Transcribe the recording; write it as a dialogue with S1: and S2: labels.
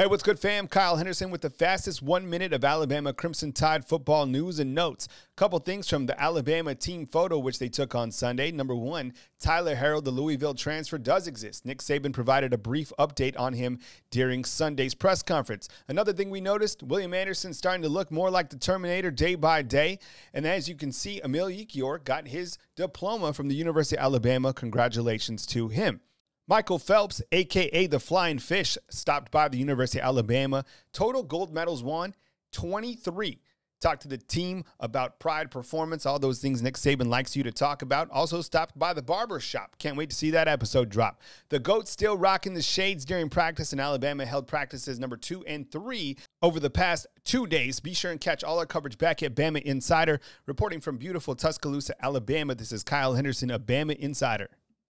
S1: Hey, what's good, fam? Kyle Henderson with the fastest one minute of Alabama Crimson Tide football news and notes. Couple things from the Alabama team photo, which they took on Sunday. Number one, Tyler Harrell, the Louisville transfer, does exist. Nick Saban provided a brief update on him during Sunday's press conference. Another thing we noticed, William Anderson starting to look more like the Terminator day by day. And as you can see, Emil Ekiyor got his diploma from the University of Alabama. Congratulations to him. Michael Phelps, aka the Flying Fish, stopped by the University of Alabama. Total gold medals won 23. Talked to the team about pride, performance, all those things Nick Saban likes you to talk about. Also stopped by the barber shop. Can't wait to see that episode drop. The GOAT still rocking the shades during practice, and Alabama held practices number two and three over the past two days. Be sure and catch all our coverage back at Bama Insider. Reporting from beautiful Tuscaloosa, Alabama, this is Kyle Henderson of Bama Insider.